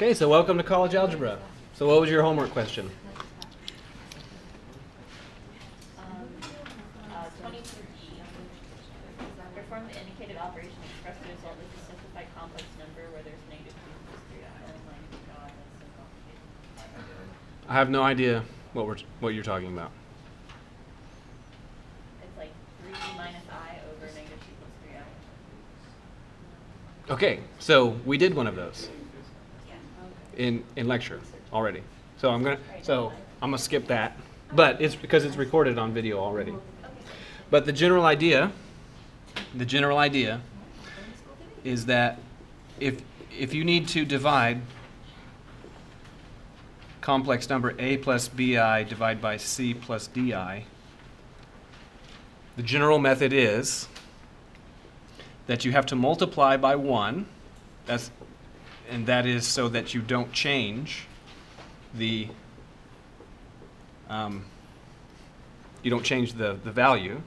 Okay, so welcome to college algebra. So what was your homework question? Um, uh, twenty-two. Perform the indicated operation, express the result as a simplified complex number where there's negative plus three on the line. God, that's so complicated. I have no idea what we're what you're talking about. It's like three minus I over negative two plus three I. Okay, so we did one of those. In in lecture already. So I'm gonna so I'm gonna skip that, but it's because it's recorded on video already. But the general idea, the general idea, is that if if you need to divide complex number a plus bi divided by c plus di, the general method is that you have to multiply by one. That's and that is so that you don't change the um, you don't change the, the value.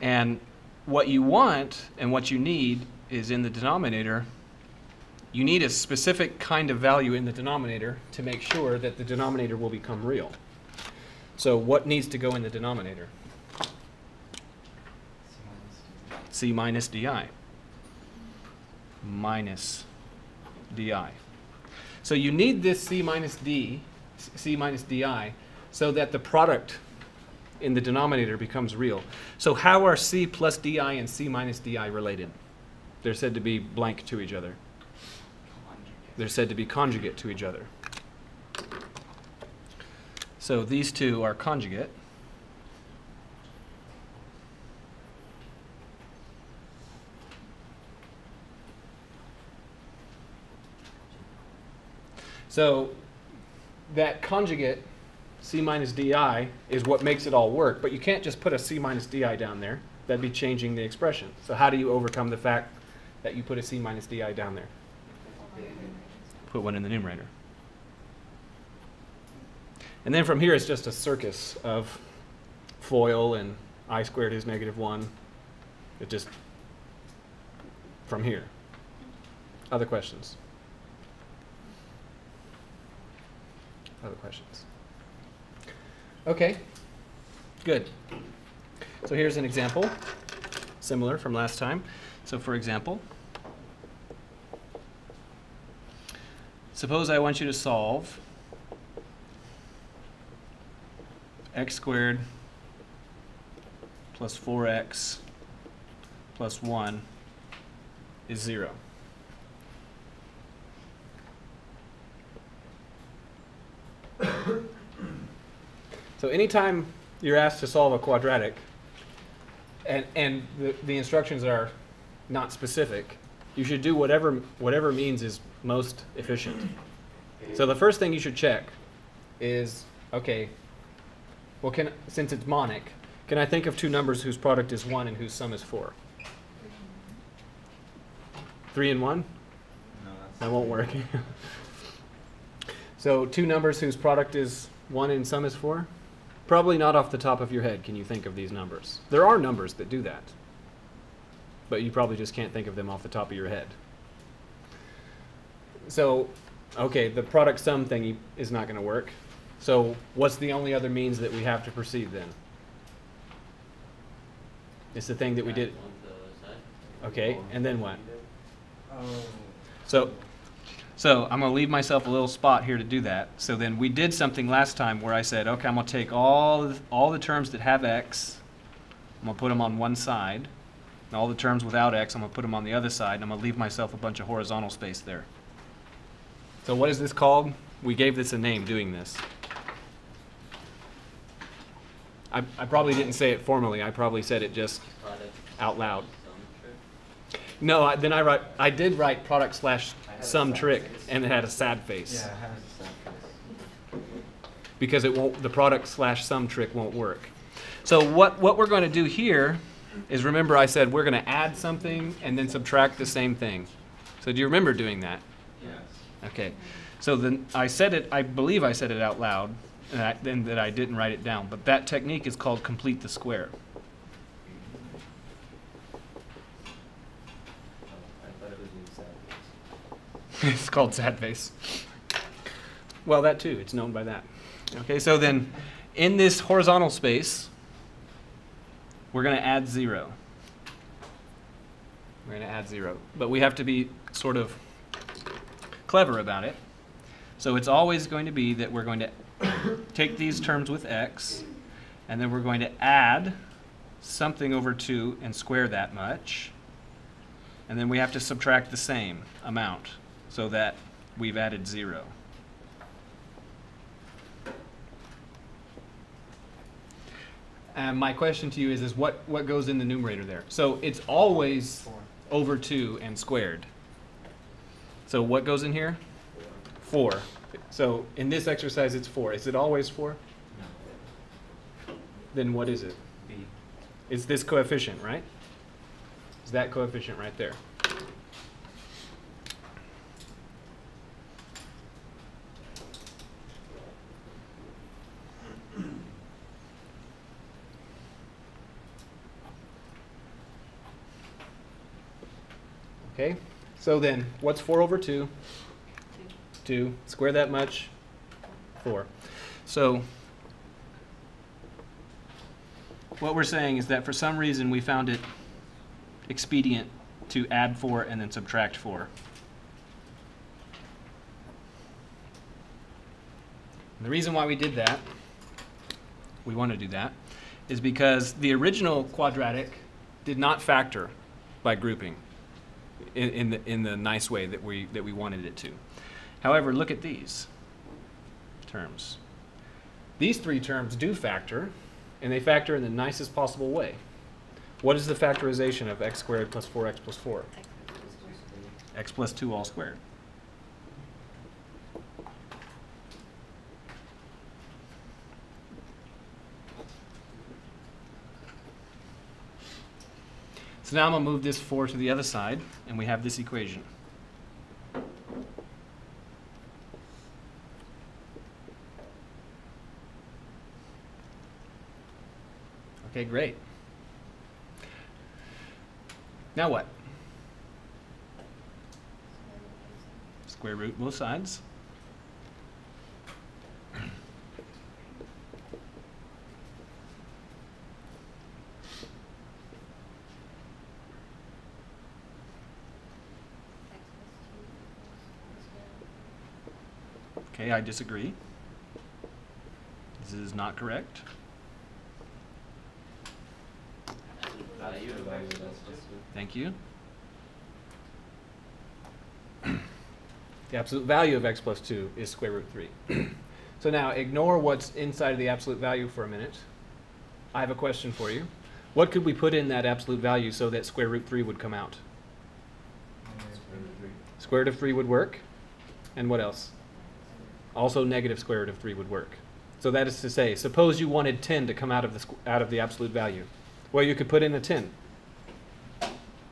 And what you want and what you need is in the denominator, you need a specific kind of value in the denominator to make sure that the denominator will become real. So what needs to go in the denominator? C minus di. Minus di. So you need this c minus d, c minus di, so that the product in the denominator becomes real. So how are c plus di and c minus di related? They're said to be blank to each other. They're said to be conjugate to each other. So these two are conjugate. So that conjugate c minus di is what makes it all work, but you can't just put a c minus di down there. That'd be changing the expression. So how do you overcome the fact that you put a c minus di down there? Put one in the numerator. And then from here it's just a circus of FOIL and i squared is negative 1. It just, from here. Other questions? Other questions? Okay, good. So here's an example, similar from last time. So for example, suppose I want you to solve x squared plus 4x plus 1 is 0. So anytime you're asked to solve a quadratic, and, and the, the instructions are not specific, you should do whatever, whatever means is most efficient. So the first thing you should check is, okay, well, can, since it's monic, can I think of two numbers whose product is 1 and whose sum is 4? 3 and 1? No. That won't work. so two numbers whose product is 1 and sum is 4? Probably not off the top of your head can you think of these numbers. There are numbers that do that. But you probably just can't think of them off the top of your head. So, okay, the product sum thing is not going to work. So what's the only other means that we have to proceed then? It's the thing that we did. Okay, and then what? Oh. So, so I'm going to leave myself a little spot here to do that. So then we did something last time where I said, okay, I'm going to take all the, all the terms that have x, I'm going to put them on one side, and all the terms without x, I'm going to put them on the other side, and I'm going to leave myself a bunch of horizontal space there. So what is this called? We gave this a name doing this. I, I probably didn't say it formally. I probably said it just out loud. No, I, then I write. I did write product slash I had a sum trick, face. and it had a sad face Yeah, it has a sad face. because it won't. The product slash sum trick won't work. So what what we're going to do here is remember I said we're going to add something and then subtract the same thing. So do you remember doing that? Yes. Okay. So then I said it. I believe I said it out loud, and I, then that I didn't write it down. But that technique is called complete the square. Oh, I thought it was in sad face. it's called sad face. Well, that too, it's known by that. Okay, so then in this horizontal space, we're going to add zero. We're going to add zero. But we have to be sort of clever about it. So it's always going to be that we're going to take these terms with x, and then we're going to add something over 2 and square that much. And then we have to subtract the same amount so that we've added 0. And my question to you is, is what, what goes in the numerator there? So it's always Four. over 2 and squared. So what goes in here? 4. So in this exercise, it's 4. Is it always 4? No. Then what is it? B. It's this coefficient, right? It's that coefficient right there. Okay, so then what's 4 over 2? 2. Square that much? 4. So what we're saying is that for some reason we found it expedient to add 4 and then subtract 4. And the reason why we did that, we want to do that, is because the original quadratic did not factor by grouping in, in, the, in the nice way that we, that we wanted it to. However, look at these terms. These three terms do factor, and they factor in the nicest possible way. What is the factorization of x squared plus 4x plus 4? x plus 2 all squared. So now I'm going to move this 4 to the other side, and we have this equation. Okay, great. Now what? Square root both sides. Okay, I disagree. This is not correct. Value of x plus two. Thank you. The absolute value of x plus 2 is square root 3. so now ignore what's inside of the absolute value for a minute. I have a question for you. What could we put in that absolute value so that square root 3 would come out? Square root three. Square root of 3 would work. And what else? Also negative square root of 3 would work. So that is to say, suppose you wanted 10 to come out of the, out of the absolute value. Well, you could put in a 10.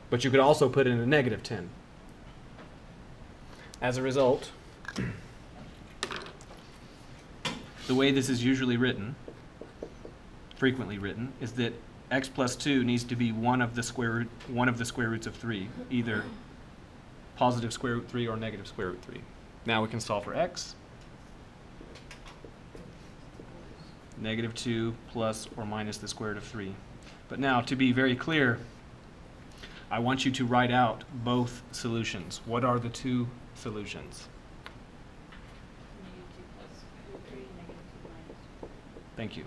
But you could also put in a negative 10. As a result, the way this is usually written, frequently written, is that x plus 2 needs to be one of the square root, one of the square roots of 3, either positive square root 3 or negative square root 3. Now we can solve for x. Negative 2 plus or minus the square root of 3. But now, to be very clear, I want you to write out both solutions. What are the two solutions? Thank you.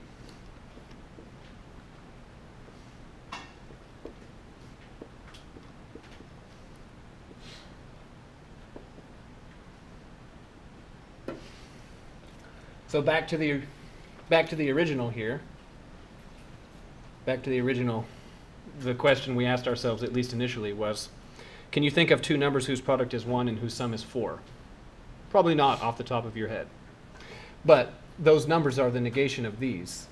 So back to the back to the original here. Back to the original the question we asked ourselves at least initially was can you think of two numbers whose product is 1 and whose sum is 4? Probably not off the top of your head. But those numbers are the negation of these.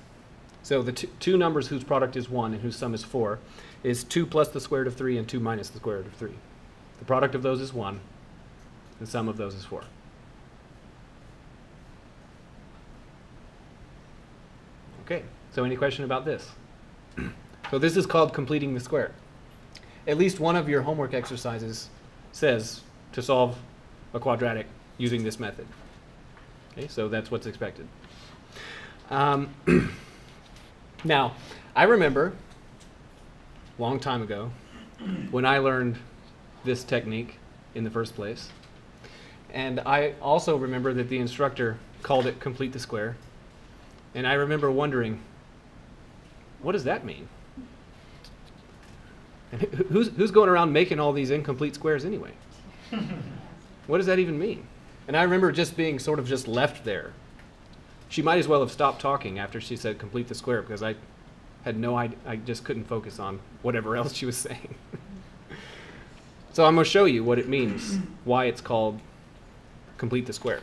So the two numbers whose product is 1 and whose sum is 4 is 2 plus the square root of 3 and 2 minus the square root of 3. The product of those is 1. The sum of those is 4. Okay, so any question about this? so this is called completing the square. At least one of your homework exercises says to solve a quadratic using this method. Okay, so that's what's expected. Um, now, I remember a long time ago when I learned this technique in the first place. And I also remember that the instructor called it complete the square. And I remember wondering, what does that mean? And who's, who's going around making all these incomplete squares anyway? what does that even mean? And I remember just being sort of just left there. She might as well have stopped talking after she said complete the square because I had no idea, I just couldn't focus on whatever else she was saying. so I'm going to show you what it means, why it's called complete the square.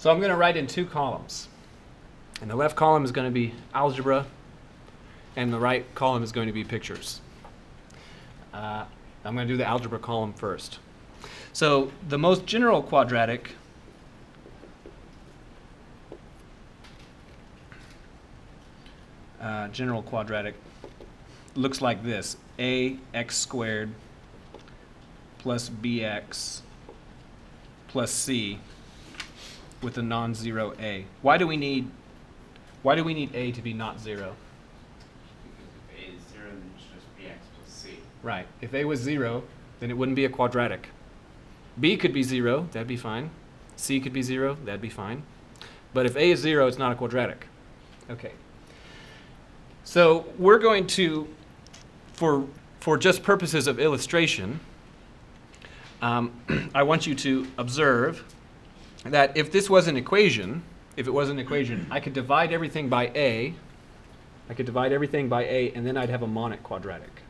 So I'm going to write in two columns. And the left column is going to be algebra, and the right column is going to be pictures. Uh, I'm going to do the algebra column first. So the most general quadratic uh, general quadratic looks like this: a x squared plus bx plus c with a non-zero a. Why do we need why do we need a to be not zero? Because if A is zero, then it should just be x plus c. Right. If a was zero, then it wouldn't be a quadratic. b could be zero, that'd be fine. c could be zero, that'd be fine. But if a is zero, it's not a quadratic. Okay. So we're going to, for for just purposes of illustration, um, I want you to observe that if this was an equation, if it was an equation, I could divide everything by a. I could divide everything by a, and then I'd have a monic quadratic.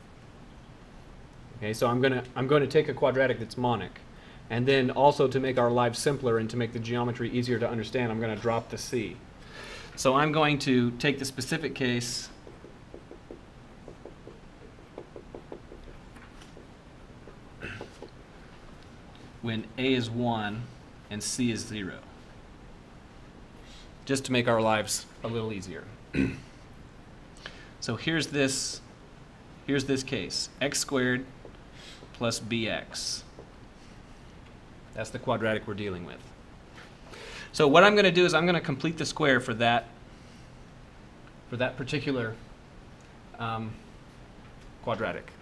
Okay, so I'm gonna I'm going to take a quadratic that's monic, and then also to make our lives simpler and to make the geometry easier to understand, I'm going to drop the c. So I'm going to take the specific case. when a is 1 and c is 0. Just to make our lives a little easier. so here's this here's this case. x squared plus bx. That's the quadratic we're dealing with. So what I'm going to do is I'm going to complete the square for that for that particular um, quadratic.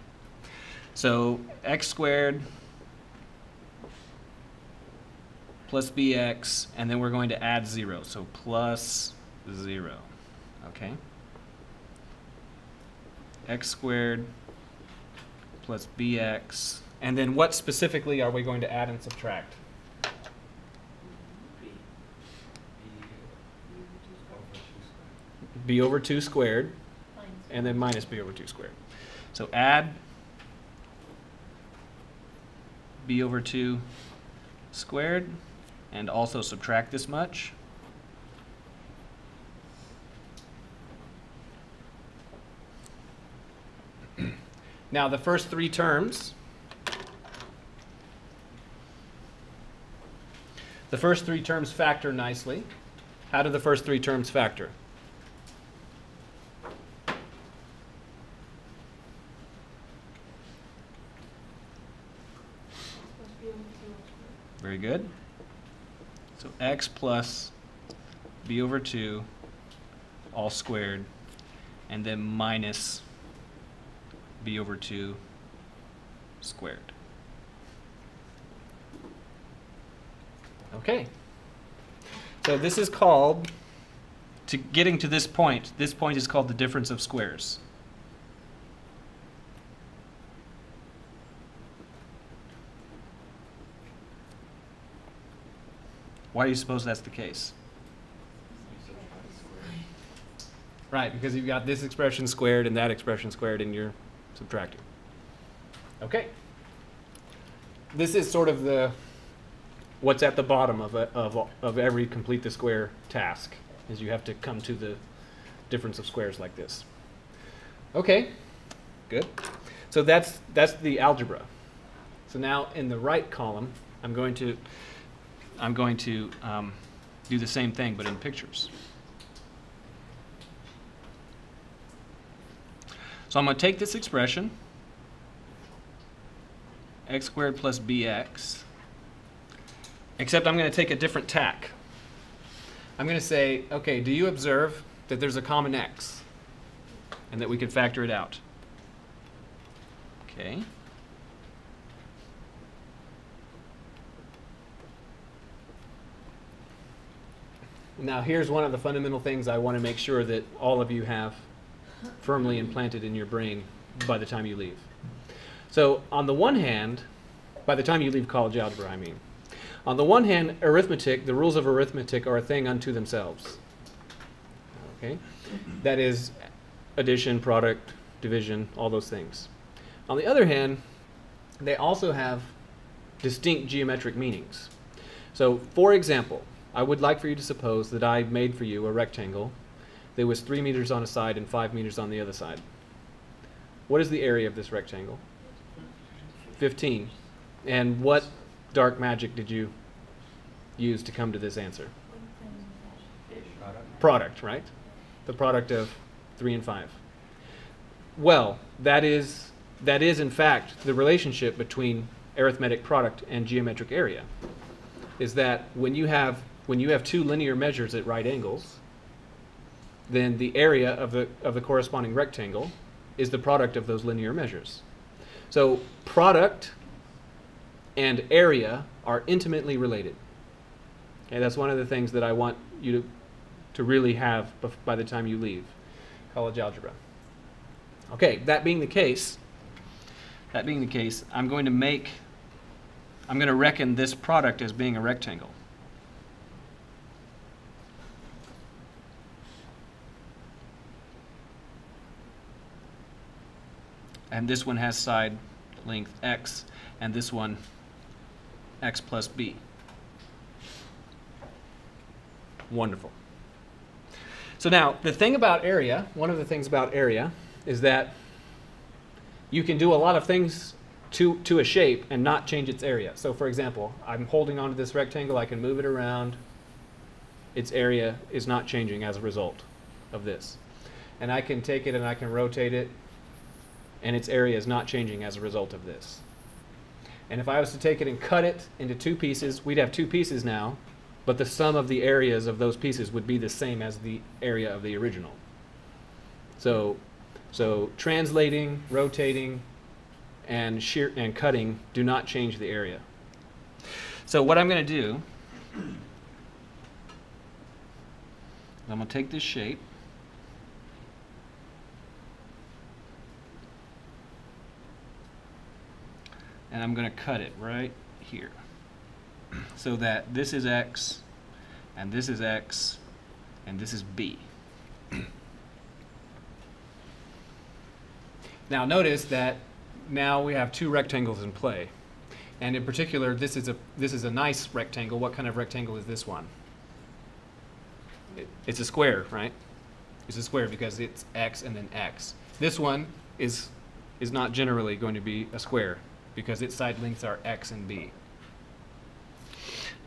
So x squared plus bx, and then we're going to add 0. So plus 0. Okay? x squared plus bx. And then what specifically are we going to add and subtract? B. B. b over 2 squared, and then minus b over 2 squared. So add b over 2 squared, and also subtract this much. Now, the first three terms, the first three terms factor nicely. How do the first three terms factor? Very good. So x plus b over 2 all squared, and then minus b over 2 squared. Okay. So this is called, to getting to this point, this point is called the difference of squares. Why do you suppose that's the case? Right, because you've got this expression squared and that expression squared and you're subtracting. Okay. This is sort of the what's at the bottom of, a, of, of every complete the square task is you have to come to the difference of squares like this. Okay, good. So that's that's the algebra. So now in the right column, I'm going to I'm going to um, do the same thing but in pictures. So I'm going to take this expression, x squared plus bx, except I'm going to take a different tack. I'm going to say, okay, do you observe that there's a common x and that we can factor it out? Okay. Now, here's one of the fundamental things I want to make sure that all of you have firmly implanted in your brain by the time you leave. So, on the one hand, by the time you leave college algebra, I mean, on the one hand, arithmetic, the rules of arithmetic are a thing unto themselves. Okay? That is addition, product, division, all those things. On the other hand, they also have distinct geometric meanings. So, for example, I would like for you to suppose that I made for you a rectangle that was 3 meters on a side and 5 meters on the other side. What is the area of this rectangle? 15. And what dark magic did you use to come to this answer? Product, right? The product of 3 and 5. Well, that is that is in fact the relationship between arithmetic product and geometric area. Is that when you have when you have two linear measures at right angles, then the area of the of the corresponding rectangle is the product of those linear measures. So product and area are intimately related. Okay, that's one of the things that I want you to to really have by the time you leave college algebra. Okay, that being the case, that being the case, I'm going to make, I'm going to reckon this product as being a rectangle. And this one has side length x, and this one x plus b. Wonderful. So now, the thing about area, one of the things about area, is that you can do a lot of things to, to a shape and not change its area. So for example, I'm holding onto this rectangle, I can move it around. Its area is not changing as a result of this. And I can take it and I can rotate it, and its area is not changing as a result of this. And if I was to take it and cut it into two pieces, we'd have two pieces now, but the sum of the areas of those pieces would be the same as the area of the original. So so translating, rotating, and shear and cutting do not change the area. So what I'm going to do, I'm going to take this shape. And I'm going to cut it right here. So that this is x, and this is x, and this is b. Now notice that now we have two rectangles in play. And in particular, this is a, this is a nice rectangle. What kind of rectangle is this one? It, it's a square, right? It's a square because it's x and then x. This one is, is not generally going to be a square because its side lengths are x and b.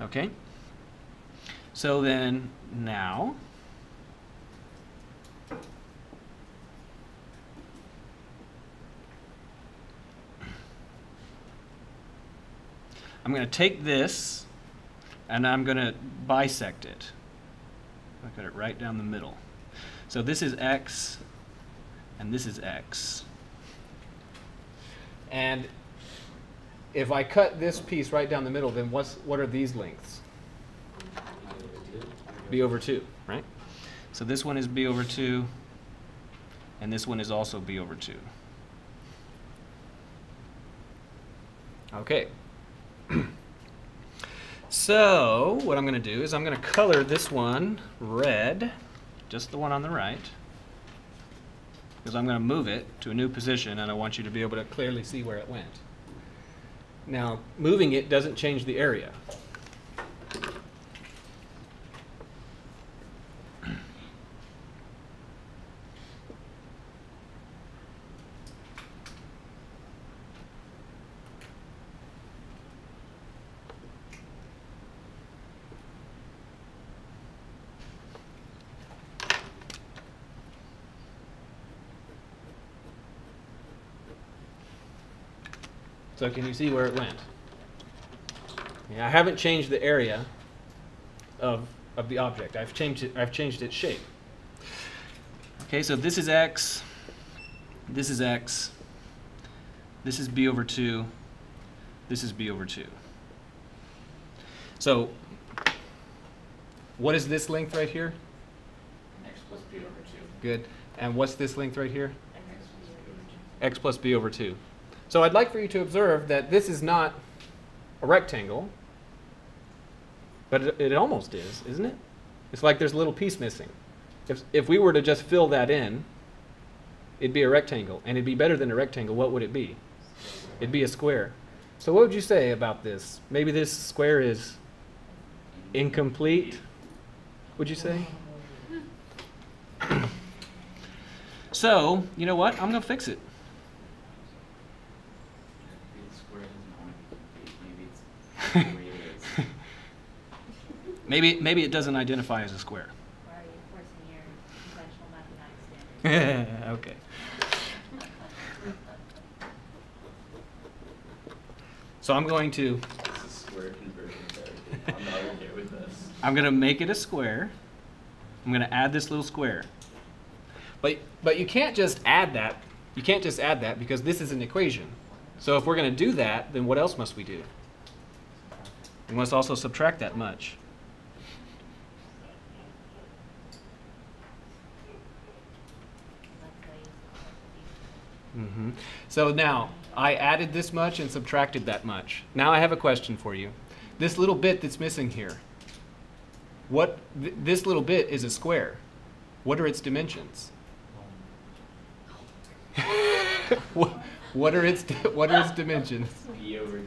Okay? So then now, I'm going to take this and I'm going to bisect it. I cut it right down the middle. So this is x and this is x. And if I cut this piece right down the middle, then what's, what are these lengths? b over 2, right? So this one is b over 2, and this one is also b over 2. Okay. so what I'm going to do is I'm going to color this one red, just the one on the right, because I'm going to move it to a new position and I want you to be able to clearly see where it went. Now, moving it doesn't change the area. So can you see where it went? Yeah, I haven't changed the area of, of the object. I've changed it, I've changed its shape. Okay, so this is x, this is x, this is b over 2, this is b over 2. So what is this length right here? X plus B over two. Good. And what's this length right here? X plus B over two. x plus b over 2. So I'd like for you to observe that this is not a rectangle, but it, it almost is, isn't it? It's like there's a little piece missing. If, if we were to just fill that in, it'd be a rectangle. And it'd be better than a rectangle. What would it be? It'd be a square. So what would you say about this? Maybe this square is incomplete, would you say? So, you know what? I'm going to fix it. Maybe the square doesn't want to be complete. Maybe it's the way it is. Maybe, maybe it doesn't identify as a square. Why are you forcing your conventional okay. So I'm going to This is square conversion. I'm not okay with this. I'm going to make it a square. I'm going to add this little square. But but you can't just add that. You can't just add that because this is an equation. So if we're going to do that, then what else must we do? We must also subtract that much. That's why you hmm So now I added this much and subtracted that much. Now I have a question for you. This little bit that's missing here. What th- this little bit is a square. What are its dimensions? what, what are its what are its dimensions? B over two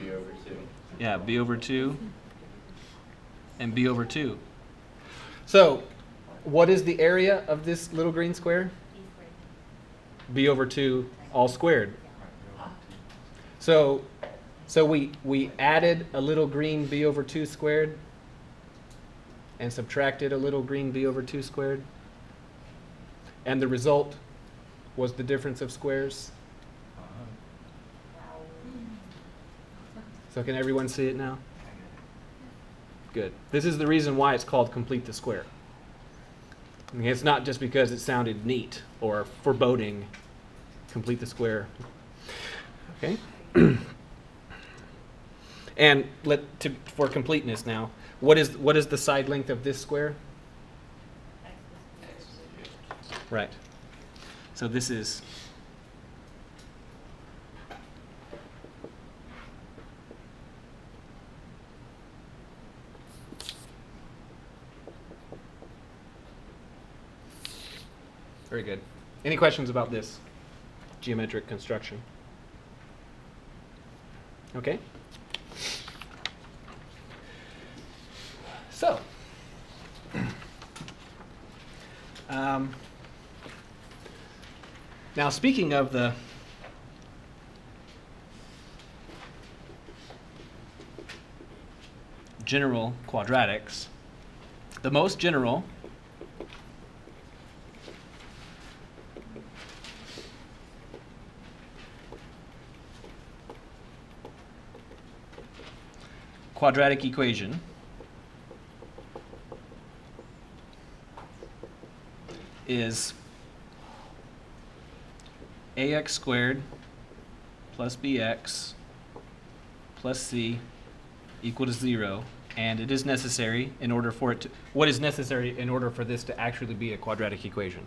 B over two. Yeah, b over 2 and b over 2. So, what is the area of this little green square? B over 2 all squared. So, so we, we added a little green b over 2 squared and subtracted a little green b over 2 squared. And the result was the difference of squares. So can everyone see it now? Good. This is the reason why it's called complete the square. I mean, it's not just because it sounded neat or foreboding. Complete the square. Okay. and let to for completeness now. What is what is the side length of this square? X plus X B plus over B. Right. So this is Very good. Any questions about this geometric construction? Okay. So, um, now speaking of the general quadratics, the most general quadratic equation. Is ax squared plus bx plus c equal to 0 and it is necessary in order for it to what is necessary in order for this to actually be a quadratic equation?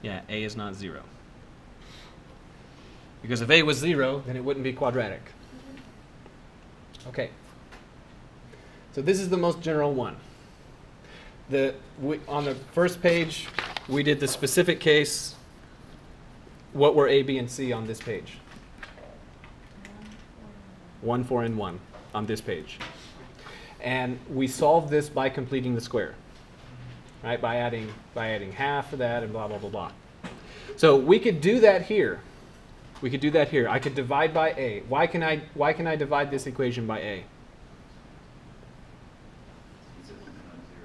Yeah a is not 0 because if a was 0 then it wouldn't be quadratic okay. So this is the most general one. The we, on the first page we did the specific case what were a b and c on this page? One four and one on this page. And we solved this by completing the square right? By adding by adding half of that and blah blah blah blah. So we could do that here we could do that here i could divide by a why can i why can i divide this equation by a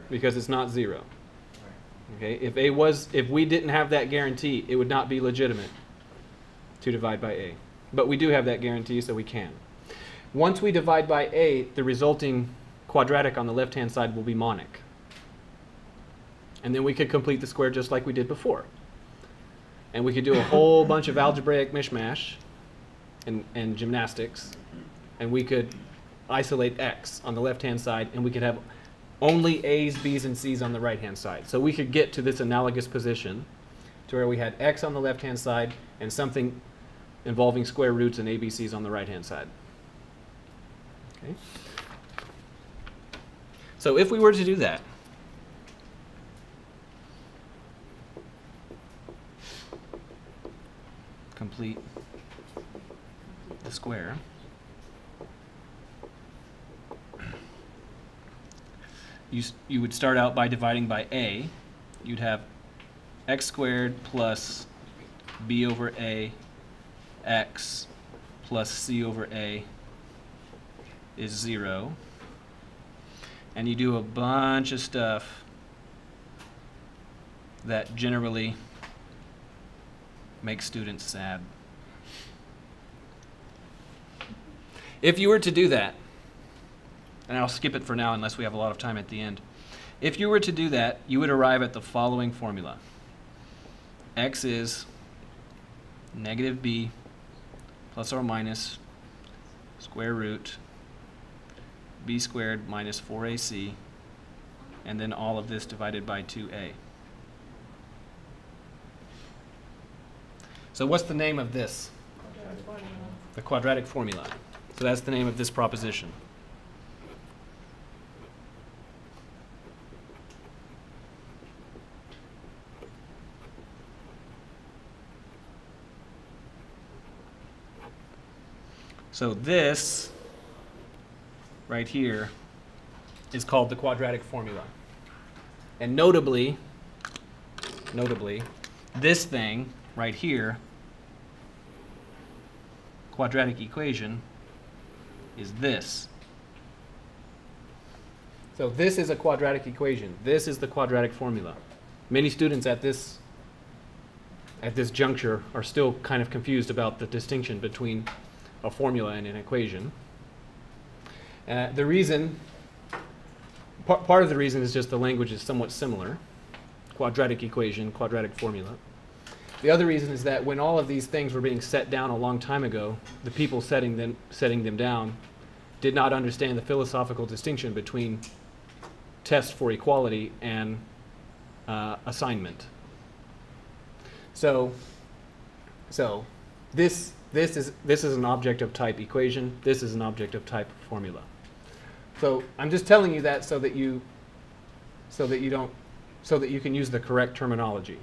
because it's not zero Okay, if A was, if we didn't have that guarantee, it would not be legitimate to divide by A. But we do have that guarantee, so we can. Once we divide by a, the resulting quadratic on the left-hand side will be monic. And then we could complete the square just like we did before. And we could do a whole bunch of algebraic mishmash and, and gymnastics. And we could isolate x on the left-hand side, and we could have only a's, b's, and c's on the right-hand side. So we could get to this analogous position to where we had x on the left-hand side and something involving square roots and ABCs on the right-hand side. Okay. So if we were to do that, complete the square. You, you would start out by dividing by a. You'd have x squared plus b over a x plus c over a is 0. And you do a bunch of stuff that generally makes students sad. If you were to do that, and I'll skip it for now unless we have a lot of time at the end. If you were to do that, you would arrive at the following formula. x is negative b plus or minus square root b squared minus 4ac, and then all of this divided by 2a. So what's the name of this? The quadratic formula. So that's the name of this proposition. So this right here is called the quadratic formula. And notably, notably, this thing right here, quadratic equation, is this. So this is a quadratic equation. This is the quadratic formula. Many students at this at this juncture are still kind of confused about the distinction between a formula and an equation. Uh, the reason, par- part of the reason is just the language is somewhat similar. Quadratic equation, quadratic formula. The other reason is that when all of these things were being set down a long time ago, the people setting them, setting them down did not understand the philosophical distinction between test for equality and uh, assignment. So, so this this is this is an object of type equation. This is an object of type formula. So I'm just telling you that so that you so that you don't so that you can use the correct terminology.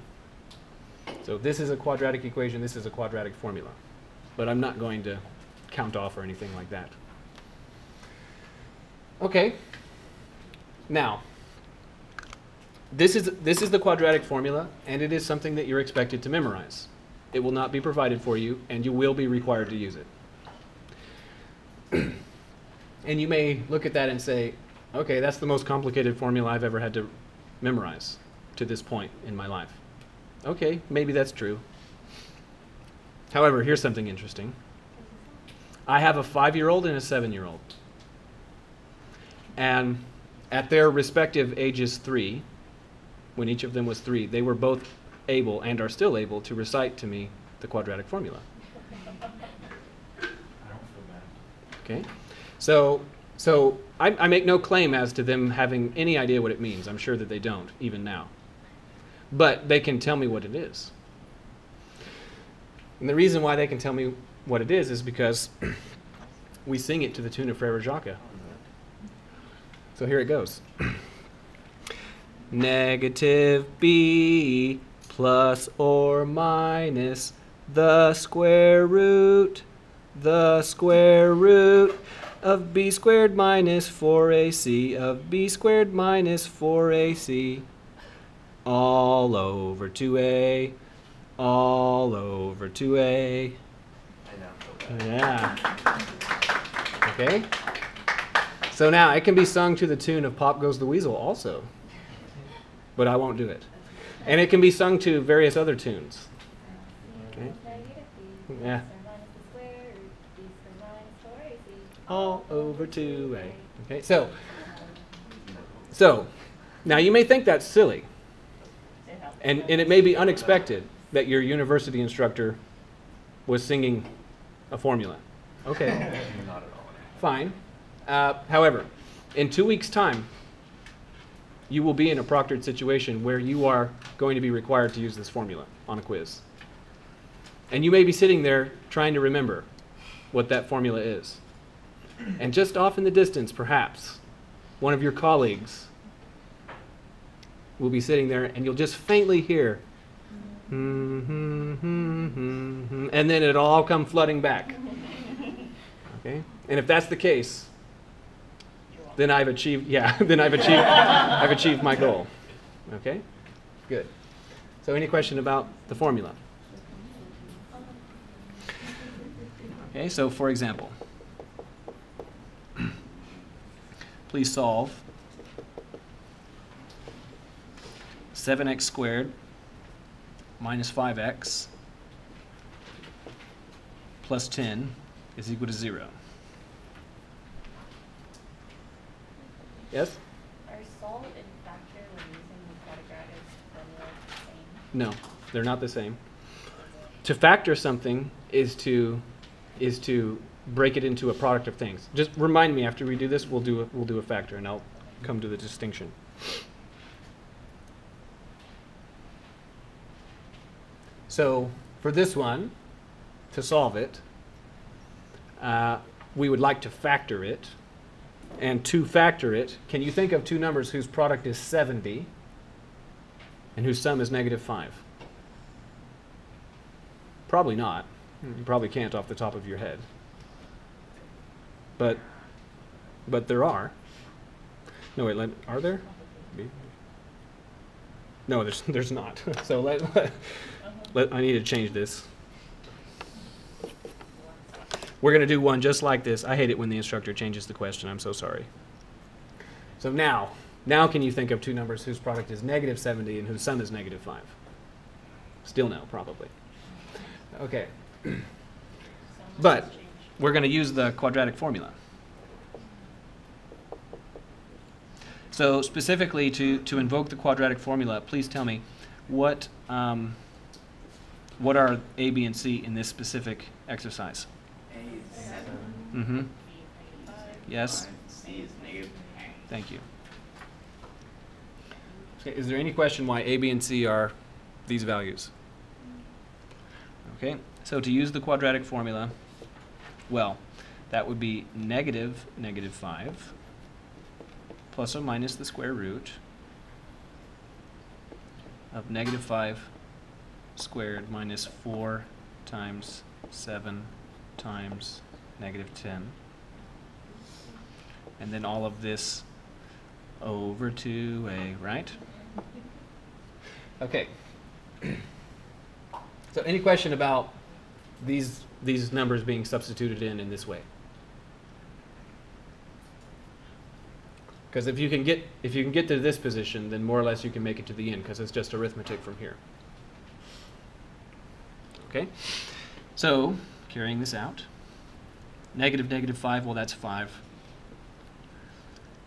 So this is a quadratic equation, this is a quadratic formula. But I'm not going to count off or anything like that. Okay. Now, this is this is the quadratic formula and it is something that you're expected to memorize. It will not be provided for you and you will be required to use it. and you may look at that and say, okay, that's the most complicated formula I've ever had to memorize to this point in my life. Okay, maybe that's true. However, here's something interesting. I have a five year old and a seven year old. And at their respective ages three, when each of them was three, they were both able and are still able to recite to me the quadratic formula. Okay? So, so I, I make no claim as to them having any idea what it means. I'm sure that they don't, even now. But they can tell me what it is. And the reason why they can tell me what it is is because we sing it to the tune of Frere Jacques. So here it goes. Negative b plus or minus the square root, the square root of b squared minus 4ac of b squared minus 4ac all over 2a, all over 2a. I now feel bad. Yeah. Okay. So now it can be sung to the tune of Pop Goes the Weasel also. But I won't do it. And it can be sung to various other tunes. Okay. Yeah. all over 2a. Okay, so, so, now you may think that's silly, It helps. And, and it may be unexpected that your university instructor was singing a formula. Okay. Not at all. Fine. Uh, however, in two weeks' time, you will be in a proctored situation where you are going to be required to use this formula on a quiz. And you may be sitting there trying to remember what that formula is. And just off in the distance, perhaps, one of your colleagues will be sitting there and you'll just faintly hear, "Hmm, hmm, hmm, hmm, hmm," and then it'll all come flooding back. Okay? And if that's the case, then I've achieved, yeah, then I've achieved, I've achieved my goal. Okay? Good. So any question about the formula? Okay, so for example, please solve 7x squared minus 5x plus 10 is equal to 0. Yes? Are solve and factor when using the quadratic formula the same? No, they're not the same. To factor something is to is to break it into a product of things. Just remind me after we do this, we'll do a, we'll do a factor and I'll come to the distinction. So for this one, to solve it, uh, we would like to factor it. And to factor it, can you think of two numbers whose product is 70 and whose sum is negative 5? Probably not. You probably can't off the top of your head. But but there are. No, wait, let, are there? Maybe. No, there's there's not. so let, let, let I need to change this. We're going to do one just like this. I hate it when the instructor changes the question. I'm so sorry. So now, now can you think of two numbers whose product is negative 70 and whose sum is negative 5? Still no, probably. Okay. But- We're going to use the quadratic formula. So specifically to, to invoke the quadratic formula, please tell me what, um, what are A, B, and C in this specific exercise? A is seven. Mm-hmm. B, negative five. Yes? C is negative. Thank you. Okay, is there any question why A, B, and C are these values? Okay, so to use the quadratic formula, well, that would be negative negative 5 plus or minus the square root of negative 5 squared minus 4 times 7 times negative 10 and then all of this over to a right? Okay. So any question about these these numbers being substituted in in this way? Because if you can get if you can get to this position, then more or less you can make it to the end because it's just arithmetic from here. Okay. So carrying this out, negative negative five. Well, that's five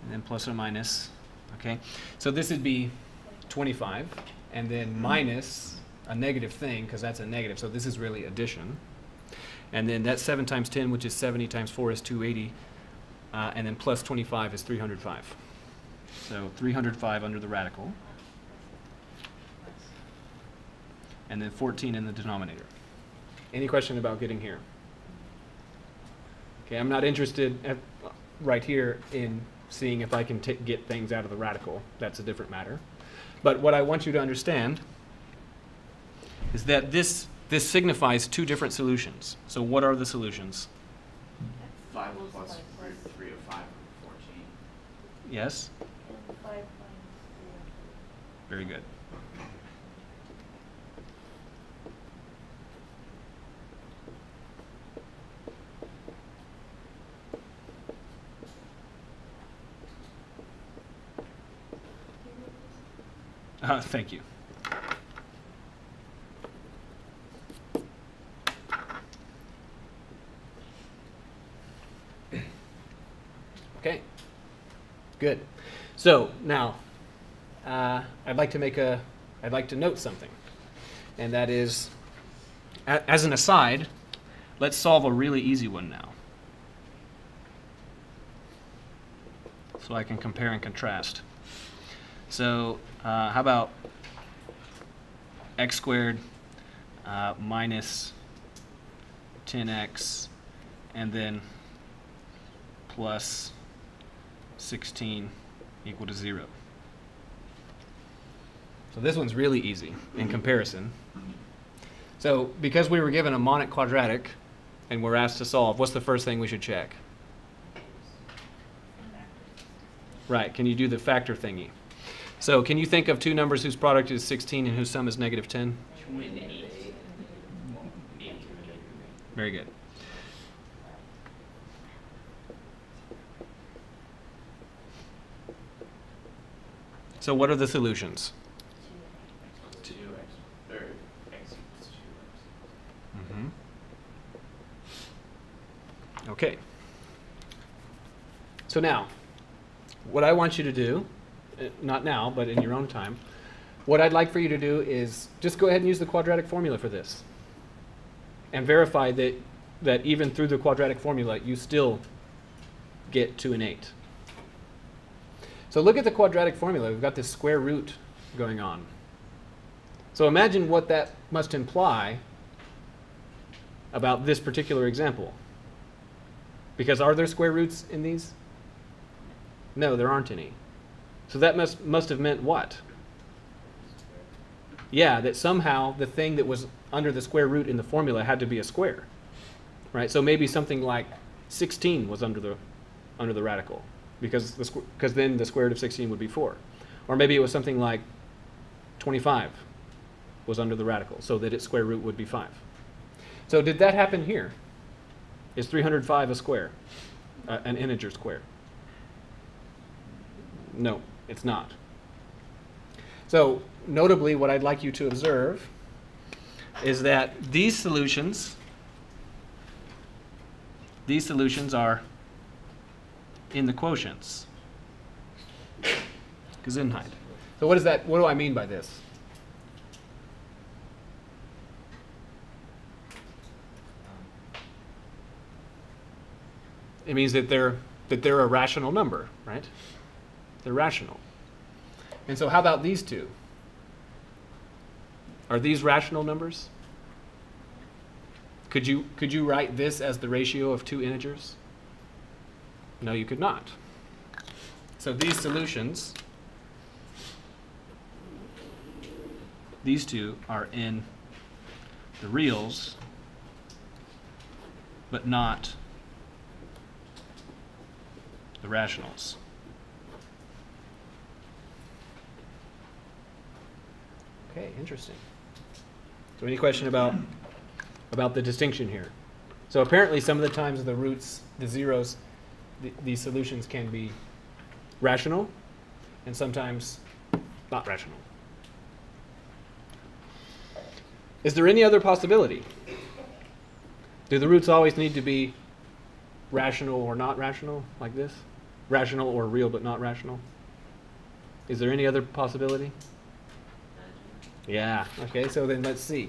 and then plus or minus. Okay, so this would be 25, and then minus a negative thing, because that's a negative, so this is really addition. And then that's 7 times 10, which is 70 times 4 is 280, uh, and then plus 25 is 305. So 305 under the radical, and then 14 in the denominator. Any question about getting here? Okay, I'm not interested at, right here in seeing if I can ta get things out of the radical. That's a different matter. But what I want you to understand is that this this signifies two different solutions. So what are the solutions? Five Equals plus five root plus- three of five over fourteen. Yes? And five minus three. Very good. Uh, thank you. Okay. Good. So now, uh, I'd like to make a, I'd like to note something, and that is, a- as an aside, let's solve a really easy one now. So I can compare and contrast. So uh, how about x squared uh, minus 10x and then plus 16 equal to 0. So this one's really easy in comparison. So because we were given a monic quadratic and we're asked to solve, what's the first thing we should check? Right, can you do the factor thingy? So can you think of two numbers whose product is 16 and whose sum is negative 10? Very good. So what are the solutions? Two x, or x equals two x. Okay. So now, what I want you to do, uh, not now, but in your own time, what I'd like for you to do is just go ahead and use the quadratic formula for this. And verify that, that even through the quadratic formula, you still get 2 and 8. So look at the quadratic formula. We've got this square root going on. So imagine what that must imply about this particular example. Because are there square roots in these? No, there aren't any. So that must, must have meant what? Yeah, that somehow the thing that was under the square root in the formula had to be a square. Right? So maybe something like 16 was under the, under the radical. Because, the, because then the square root of 16 would be 4. Or maybe it was something like 25 was under the radical, so that its square root would be 5. So did that happen here? Is 305 a square? Uh, an integer square? No, it's not. So, notably, what I'd like you to observe is that these solutions, these solutions are in the quotients. Gesundheit. So what is that, what do I mean by this? It means that they're that they're a rational number, right? They're rational. And so how about these two? Are these rational numbers? Could you could you write this as the ratio of two integers? No, you could not. So these solutions these two are in the reals but not the rationals. Okay, interesting. So any question about about the distinction here? So apparently some of the times the roots, the zeros, th- these solutions can be rational and sometimes not rational. Is there any other possibility? Do the roots always need to be rational or not rational like this? Rational or real but not rational? Is there any other possibility? Yeah, okay, so then let's see.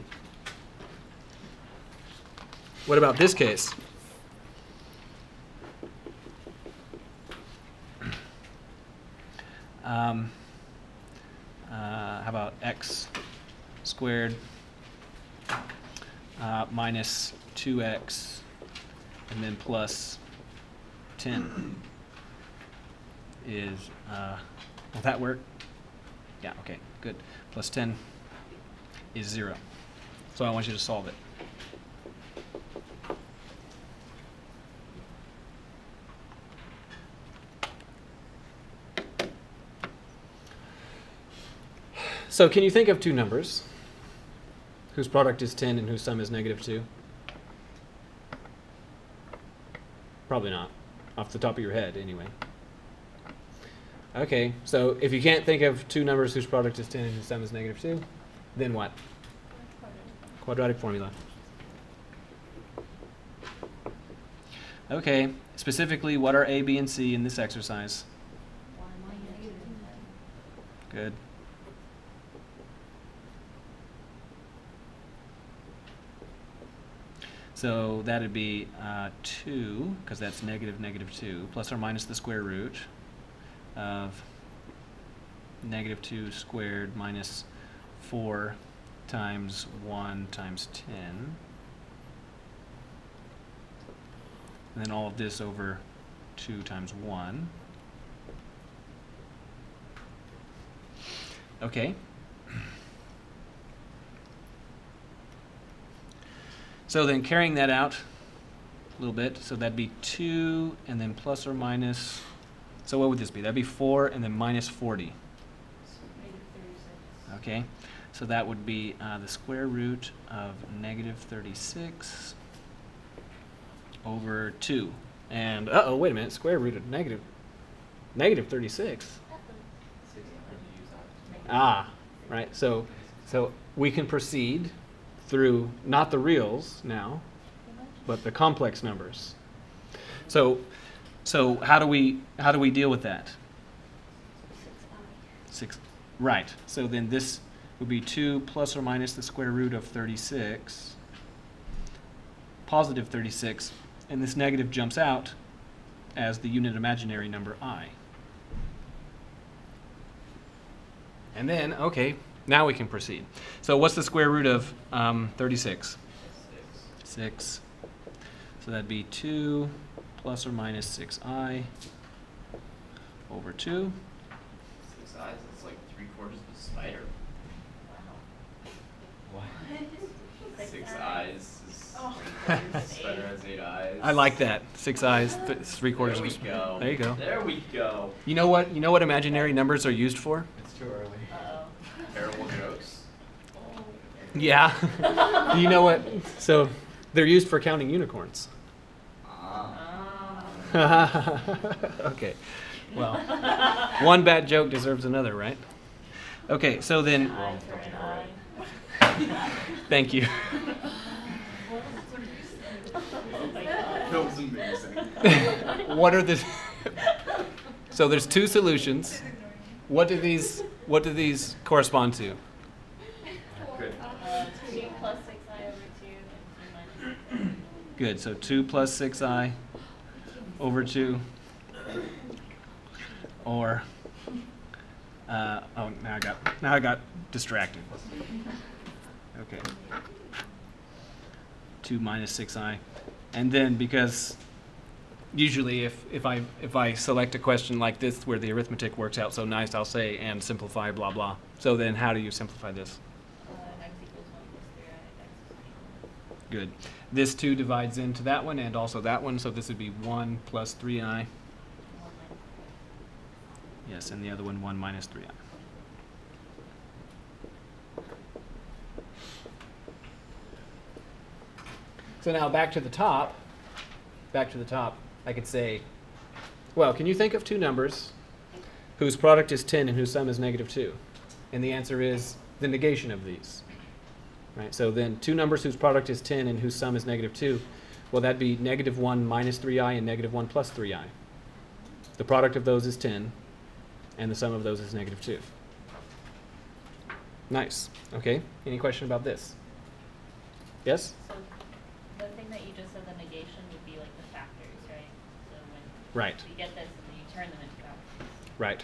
What about this case? Um, uh, how about x squared uh, minus 2x and then plus 10 is, uh, will that work? Yeah, okay, good. Plus 10 is 0. So I want you to solve it. So can you think of two numbers whose product is 10 and whose sum is negative 2? Probably not. Off the top of your head, anyway. Okay, so if you can't think of two numbers whose product is 10 and whose sum is negative 2, then what? Quadratic formula. Okay, specifically, what are A, B, and C in this exercise? Good. So that'd be uh, 2, because that's negative negative 2, plus or minus the square root of negative 2 squared minus 4 times 1 times 10. And then all of this over 2 times 1. Okay. So then carrying that out a little bit, so that'd be 2 and then plus or minus, so what would this be? That'd be 4 and then minus 40. Negative. Okay, so that would be uh, the square root of negative 36 over 2. And, uh-oh, wait a minute, square root of negative, negative 36? Six, how do you use that? Ah, right, so, so we can proceed through, not the reals now, but the complex numbers. So, so how do we, how do we deal with that? Six, right, so then this would be two plus or minus the square root of thirty-six, positive thirty-six, and this negative jumps out as the unit imaginary number i. And then, okay, now we can proceed. So what's the square root of um, thirty-six? Six. Six. So that'd be two plus or minus six i over two. Six eyes, that's like three quarters of a spider. Wow. What? Six eyes. eyes is, Oh. spider has eight eyes. I like that. Six eyes, th- three quarters There of we a go. There you go. There we go. You know what? You know what imaginary numbers are used for? It's too early. Uh-oh. Terrible jokes. Yeah. You know what? So they're used for counting unicorns. Okay. Well, one bad joke deserves another, right? Okay, so then, thank you. What are the? so there's two solutions. What do these? What do these correspond to? Good. Uh, two plus six i over two and two minus. Good. So two plus six i over two, or uh, oh now I got now I got distracted. Okay. Two minus six i, and then because usually if, if I if I select a question like this where the arithmetic works out so nice, I'll say and simplify blah blah. So then how do you simplify this? Uh, x equals one plus three i, x is equal. Good. This two divides into that one and also that one, so this would be one plus three i. Yes, and the other one one minus three i. So now back to the top. Back to the top. I could say, well, can you think of two numbers whose product is 10 and whose sum is negative 2? And the answer is the negation of these. Right? So then two numbers whose product is 10 and whose sum is negative 2, well, that'd be negative 1 minus 3i and negative 1 plus 3i. The product of those is 10, and the sum of those is negative 2. Nice. Okay. Any question about this? Yes? So the thing that you just said, the negation would be like the factors, right? So when Right. you get this and you turn them into factors. Right.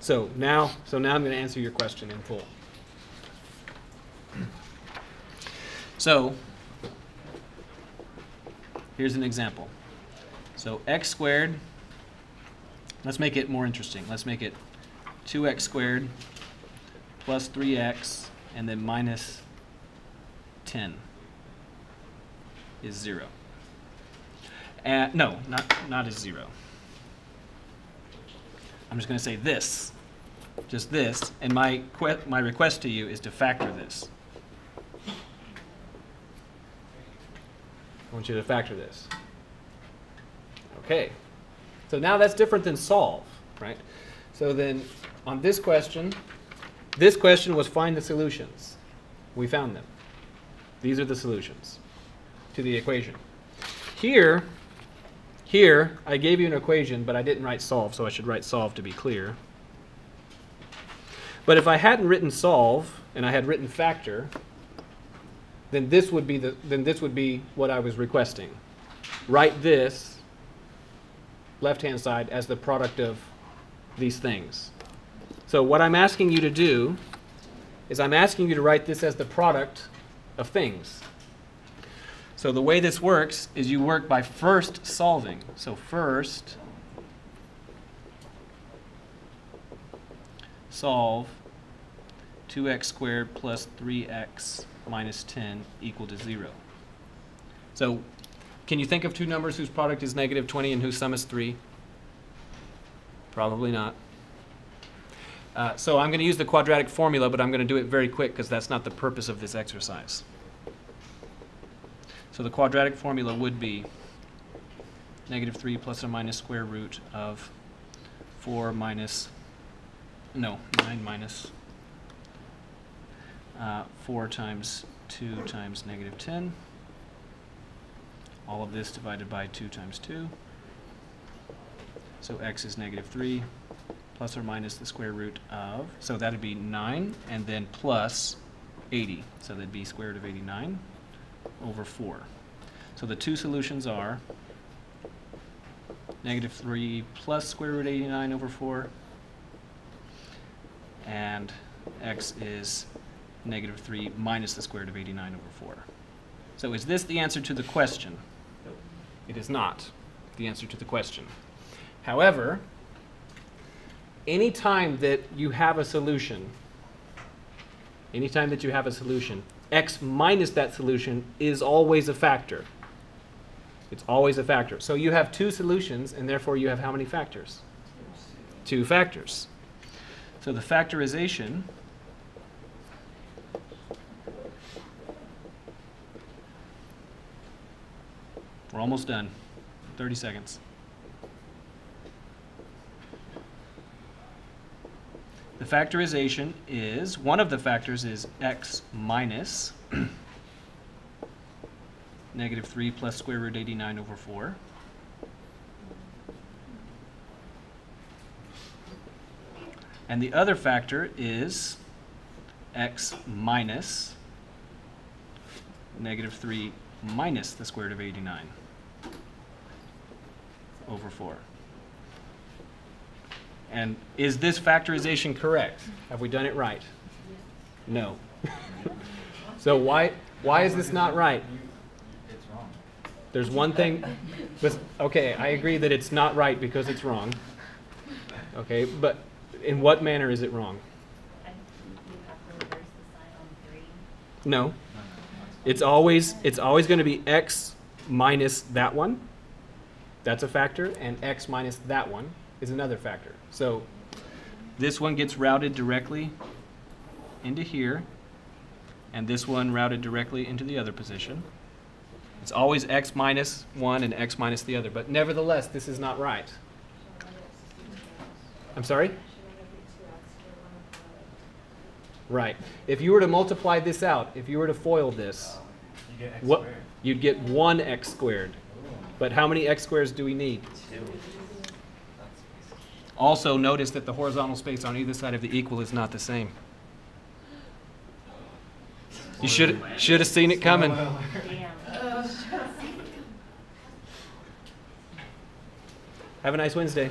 So now, so now I'm going to answer your question in full. So, here's an example. So x squared, let's make it more interesting. Let's make it 2x squared plus 3x and then minus 10 is 0. Uh, no, not, not as 0. I'm just going to say this, just this, and my my request to you is to factor this. I want you to factor this. Okay. So now that's different than solve, right? So then on this question, this question was find the solutions. We found them. These are the solutions to the equation. Here, Here, I gave you an equation, but I didn't write solve, so I should write solve to be clear. But if I hadn't written solve and I had written factor, then this would be the then this would be what I was requesting. Write this left hand side as the product of these things. So what I'm asking you to do is I'm asking you to write this as the product of things. So the way this works is you work by first solving. So first solve 2x squared plus 3x minus 10 equal to 0. So can you think of two numbers whose product is negative 20 and whose sum is 3? Probably not. Uh, so I'm going to use the quadratic formula, but I'm going to do it very quick because that's not the purpose of this exercise. So the quadratic formula would be negative 3 plus or minus square root of 4 minus, no, 9 minus uh, 4 times 2 times negative 10. All of this divided by 2 times 2. So x is negative 3 plus or minus the square root of, so that'd be 9, and then plus 80. So that'd be square root of 89 over 4. So the two solutions are negative 3 plus square root 89 over 4, and x is negative 3 minus the square root of 89 over 4. So is this the answer to the question? It is not the answer to the question. However, any time that you have a solution, anytime that you have a solution, x minus that solution is always a factor. It's always a factor. So you have two solutions, and therefore you have how many factors? Two factors. So the factorization We're almost done. 30 seconds. The factorization is, one of the factors is x minus negative 3 plus square root 89 over 4. And the other factor is x minus negative 3 minus the square root of 89 over 4. And is this factorization correct? Have we done it right? No. so why why is this not right? It's wrong. There's one thing. But, okay, I agree that it's not right because it's wrong. Okay, but in what manner is it wrong? No, It's always it's always going to be x minus that one. That's a factor, and x minus that one is another factor. So this one gets routed directly into here, and this one routed directly into the other position. It's always x minus one and x minus the other, but nevertheless, this is not right. I'm sorry? Right. If you were to multiply this out, if you were to FOIL this, you get x what, you'd get 1x squared. But how many x squares do we need? Two. Also, notice that the horizontal space on either side of the equal is not the same. You should should have seen it coming. Have a nice Wednesday.